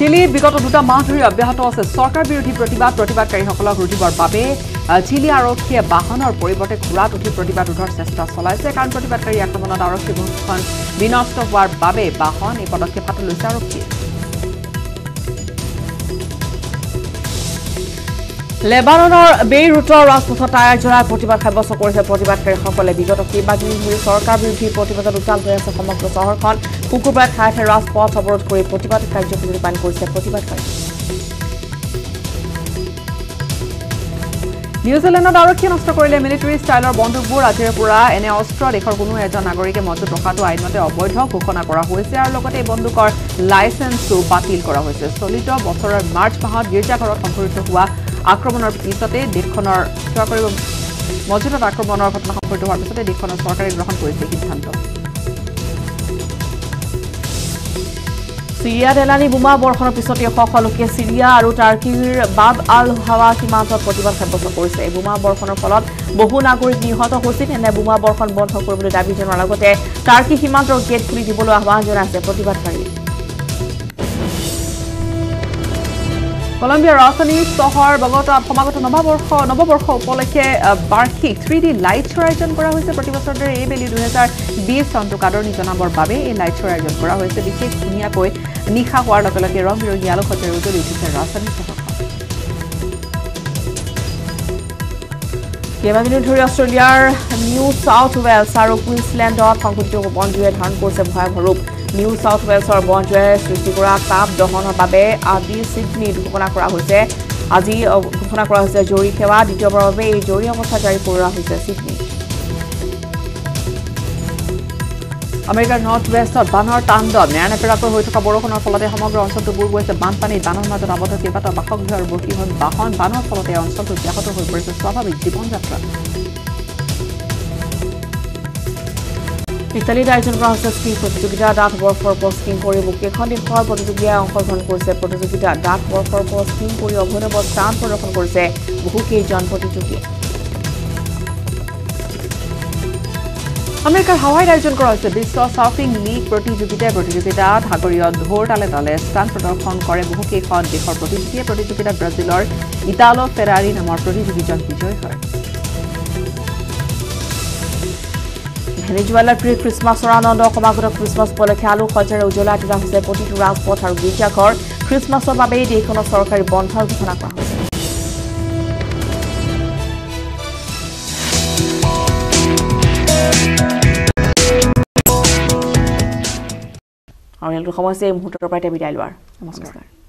চিলিত বিগত দুটা মাহ ধৰি অব্যাহত আছে চৰকাৰ বিৰোধী প্ৰতিবাদ প্ৰতিবাদকাৰীসকলক ৰুধিবৰ বাবে চিলি আৰক্ষীয়ে বাহনৰ পৰিৱৰ্তে ঘোঁৰাত উঠি প্ৰতিবাদ ৰোধৰ চেষ্টা চলাইছে। কাৰণ প্ৰতিবাদকাৰী আক্ৰমণত আৰক্ষী বহুখন বিনষ্ট হোৱাৰ বাবে বাহন এই পদক্ষেপ হাতত লৈছে আৰক্ষীয়ে। লেবাননৰ বেইৰুটৰ ৰাজপথত টায়াৰ জ্বলাই প্ৰতিবাদ সাব্যস্ত কৰিছে প্ৰতিবাদকাৰীসকলে। বিগত কেইবাদিন ধৰি চৰকাৰ বিৰোধী প্ৰতিবাদত উত্তাল হৈ আছে সমগ্ৰ চহৰখন। শুকুৰবাৰে ঠায়ে ঠায়ে ৰাজপথ অৱৰোধ কৰি প্ৰতিবাদ কাৰ্যসূচী ৰূপায়ণ কৰিছে প্ৰতিবাদকাৰী। নিউজিলেণ্ডত আৰক্ষীয়ে নষ্ট কৰিলে মিলিটাৰী ষ্টাইলৰ বন্দুকবোৰ। আজিৰে পৰা এনে অস্ত্ৰ দেশৰ কোনো এজন নাগৰিকে মজুত ৰখাটো আইনমতে অবৈধ ঘোষণা কৰা হৈছে আৰু লগতে এই বন্দুকৰ লাইচেন্সো বাতিল কৰা হৈছে। চলিত বছৰৰ মাৰ্চ মাহত গীৰ্জাঘৰত সংঘটিত হোৱা আক্ৰমণৰ পিছতে দেশখনৰ সেৱা কৰিব মছজিদত আক্ৰমণৰ ঘটনা সংঘটিত হোৱাৰ পিছতে দেশখনৰ চৰকাৰে গ্ৰহণ কৰিছে সিদ্ধান্ত। চিৰিয়াত এলানি বোমা বৰ্ষণৰ পিছতে শ শ লোকে চিৰিয়া আৰু টাৰ্কিৰ বাব আল হাৱা সীমান্তত প্ৰতিবাদ সাব্যস্ত কৰিছে। এই বোমা বৰ্ষণৰ ফলত বহু নাগৰিক নিহত হৈছিল এনে বোমা বৰ্ষণ বন্ধ কৰিবলৈ দাবী জনোৱাৰ লগতে টাৰ্কি সীমান্তৰ গেট খুলি দিবলৈ আহ্বান জনাইছে প্ৰতিবাদকাৰীয়ে। কলম্বিয়াৰ ৰাজধানী চহৰ বগতাত সমাগত নৱবৰ্ষ নৱবৰ্ষ উপলক্ষে বাৰ্ষিক থ্ৰী ডি লাইট শ্বৰ আয়োজন কৰা হৈছে। প্ৰতিবছৰৰ দৰে এই বেলি দুহেজাৰ বিছ চনটোক আদৰণি জনাবৰ বাবে এই লাইট শ্বৰ আয়োজন কৰা হৈছে। বিশেষ ধুনীয়াকৈ নিশা হোৱাৰ লগে লগে ৰং বিৰঙী আলোকসজ্জাৰে উজ্বলি উঠিছে ৰাজধানী চহৰখন। কেইবাদিনো ধৰি অষ্ট্ৰেলিয়াৰ নিউ চাউথ ৱেলছ আৰু কুইন্সলেণ্ডত সংঘটিত বনজুয়ে ধাৰণ কৰিছে ভয়াৱহ ৰূপ। নিউ চাউথ ৱেলছৰ বনজুয়ে সৃষ্টি কৰা তাপ দহনৰ বাবে আজি ছিডনীত ঘোষণা কৰা হৈছে। আজি ঘোষণা কৰা হৈছে জৰুৰী সেৱা। দ্বিতীয়বাৰৰ বাবে এই জৰুৰী অৱস্থা জাৰি কৰা হৈছে ছিডনীত আমেৰিকাৰ নৰ্থ ৱেষ্টত বানৰ তাণ্ডৱ। নেৰানেপেৰাকৈ হৈ থকা বৰষুণৰ ফলতে সমগ্ৰ অঞ্চলটো বুৰ গৈছে। বানপানীত বানৰ মাজত আবদ্ধ কেইবাটাও বাসগৃহ আৰু হ'ল। বাহন বানৰ ফলতে অঞ্চলটো ব্যাহত হৈ পৰিছে। স্বাভাৱিক জীৱন যাত্ৰা ইটালীত আয়োজন কৰা হৈছে স্কী প্ৰতিযোগিতা ডাঠ ওপৰত স্কিং কৰি কেইখন দেশৰ প্ৰতিযোগীয়ে অংশগ্ৰহণ কৰিছে প্ৰতিযোগিতাত ডাঠ বৰফৰ ওপৰত স্কিং কৰি অভিনৱ স্থান প্ৰদৰ্শন কৰিছে বহুকেইজন প্ৰতিযোগীয়ে আমেৰিকাৰ হাৱাইত আয়োজন কৰা হৈছে বিশ্ব চাৰ্ফিং লীগ প্ৰতিযোগিতাই প্ৰতিযোগিতাত সাগৰীয় ঢৌৰ তালে তালে স্থান প্ৰদৰ্শন কৰে বহুকেইখন দেশৰ প্ৰতিযোগীয়ে প্ৰতিযোগিতাত ব্ৰাজিলৰ ইটালো ফেৰাৰী নামৰ প্ৰতিযোগীজন বিজয়ী হয় ভেনিজুৱেলাৰ প্ৰি খ্ৰীষ্টমাছৰ আনন্দ সমাগত খ্ৰীষ্টমাছ উপলক্ষে আলু সজ্জাৰে উজ্বলাই তোলা হৈছে প্ৰতিটো ৰাজপথ আৰু গীৰ্জাঘৰ খ্ৰীষ্টমাছৰ বাবেই দেশখনৰ চৰকাৰী বন্ধৰ ঘোষণা কৰা হৈছে। আৰু সমস্যাই এই মুহূৰ্তৰ পৰা এতিয়া বিদায় লোৱাৰ। নমস্কাৰ।